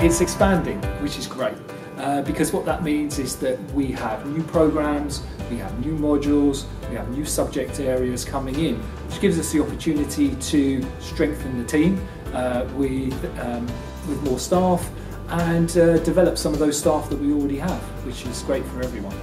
it's expanding, which is great. Uh, because what that means is that we have new programs, we have new modules, we have new subject areas coming in, which gives us the opportunity to strengthen the team uh, with, um, with more staff and uh, develop some of those staff that we already have, which is great for everyone.